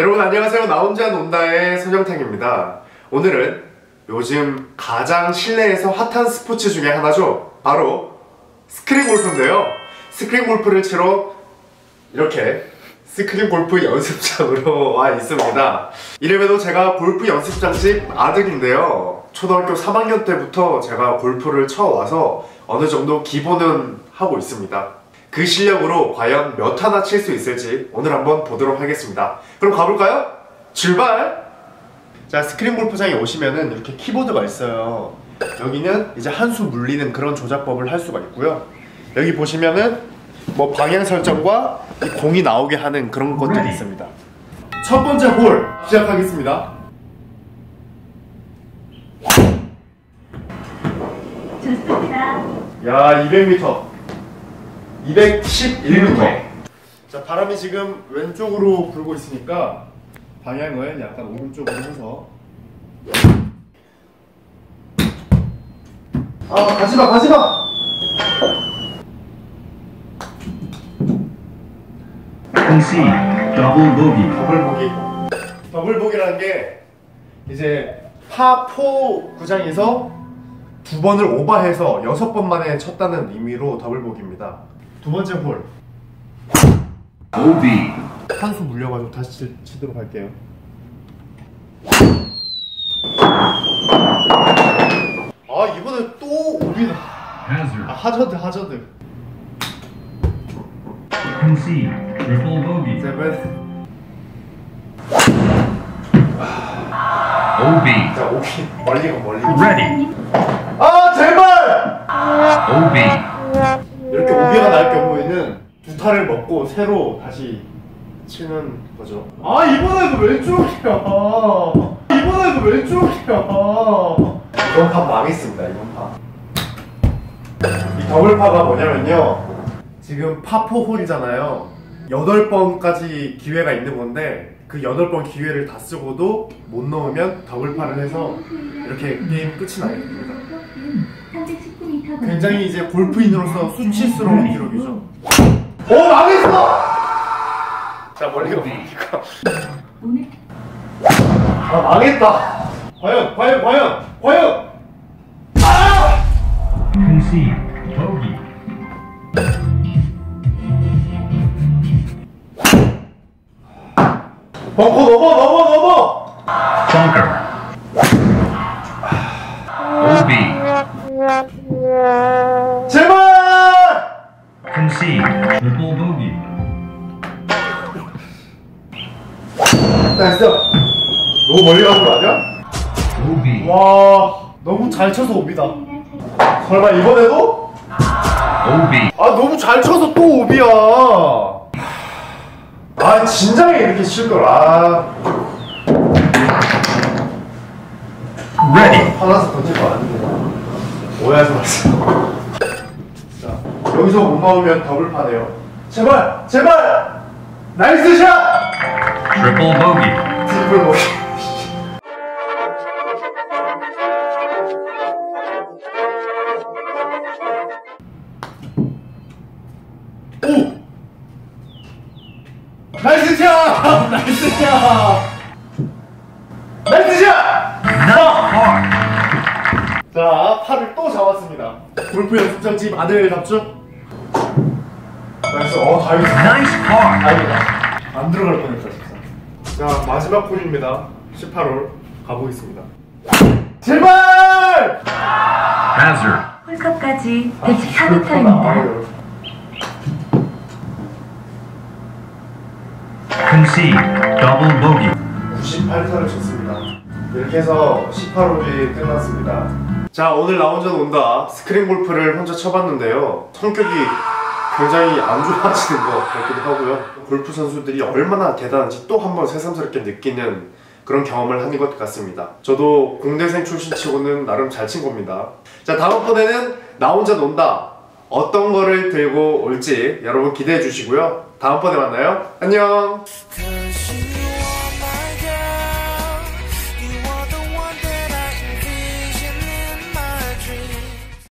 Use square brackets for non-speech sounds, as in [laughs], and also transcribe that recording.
여러분 안녕하세요. 나 혼자 논다의 손영탁입니다. 오늘은 요즘 가장 실내에서 핫한 스포츠 중에 하나죠. 바로 스크린 골프인데요. 스크린 골프를 치러 이렇게 스크린 골프 연습장으로 [laughs] 와 있습니다. 이래봬도 제가 골프 연습장집 아들인데요. 초등학교 3학년 때부터 제가 골프를 쳐와서 어느 정도 기본은 하고 있습니다. 그 실력으로 과연 몇 하나 칠 수 있을지 오늘 한번 보도록 하겠습니다. 그럼 가볼까요? 출발! 자, 스크린 골프장에 오시면은 이렇게 키보드가 있어요. 여기는 이제 한 수 물리는 그런 조작법을 할 수가 있고요. 여기 보시면은 뭐 방향 설정과 이 공이 나오게 하는 그런 것들이 있습니다. 첫 번째 홀 시작하겠습니다. 좋습니다. 야, 200m. 211m. 자, 바람이 지금 왼쪽으로 불고 있으니까 방향을 약간 오른쪽으로 해서 아, 가지 마, 가지 마. Concede double bogey. 더블 보기. 더블 보기라는 게 이제 파4 구장에서 두 번을 오버해서 여섯 번 만에 쳤다는 의미로 더블 보기입니다. 두 번째 홀. OB. 한수 물려가지고 다시 치, 치도록 할게요. 아 이번에 또 오비다. 아. 해저드 해저드. Concede triple bogey. seven. OB. 자 오비 멀리 가 멀리. 가. Ready. 아 제발! OB. 오비가 날 경우에는 두 타를 먹고 새로 다시 치는 거죠. 아 이번에도 왼쪽이야. 이번에도 왼쪽이야. 이번 파 망했습니다. 이번 파. 이 더블 파가 뭐냐면요. 지금 파4 홀이잖아요. 8번까지 기회가 있는 건데 그 8번 기회를 다 쓰고도 못 넣으면 더블 파를 해서 이렇게 게임 끝이 나게 됩니다. 319m 굉장히 이제 골프인으로서 수치스러운 기록이죠. 오 망했어! 자 멀리가 뭡니까? 오늘 아 망했다. 과연 과연 과연 과연 Concede bogey. 벙커 넘어 넘어 넘어. OB. 제발! Concede triple bogey. Nice. 너무 멀리 가는 거 아니야? OB. 와 너무 잘 쳐서 오비다. 설마 이번에도? OB. 아 너무 잘 쳐서 또 오비야. 아 진작에 이렇게 칠 걸. 아 Ready. 화나서 던질 거 아닌데. 오해하지 마세요. 자 여기서 못 넣으면 더블 파네요. 제발 제발 nice shot. Triple bogey. Triple bogey. 오! Nice shot! [laughs] Nice shot! 자, 파를 또 잡았습니다. 골프 연습장 집 아들답죠? Nice, 어, 다행이다. Nice par. 다행이다. 안 들어갈 뻔했다, 진짜. 자, 마지막 홀입니다. 18홀. 가보겠습니다. 제발! Hazard. 홀컵까지 아, 114m입니다. Concede double bogey. 98타를 쳤습니다. 이렇게 해서 18홀이 끝났습니다. 자, 오늘 나 혼자 논다 스크린 골프를 혼자 쳐봤는데요. 성격이 굉장히 안 좋아지는 것 같기도 하고요. 골프 선수들이 얼마나 대단한지 또 한 번 새삼스럽게 느끼는 그런 경험을 하는 것 같습니다. 저도 공대생 출신 치고는 나름 잘 친 겁니다. 자, 다음번에는 나 혼자 논다. 어떤 거를 들고 올지 여러분 기대해 주시고요. 다음번에 만나요. 안녕!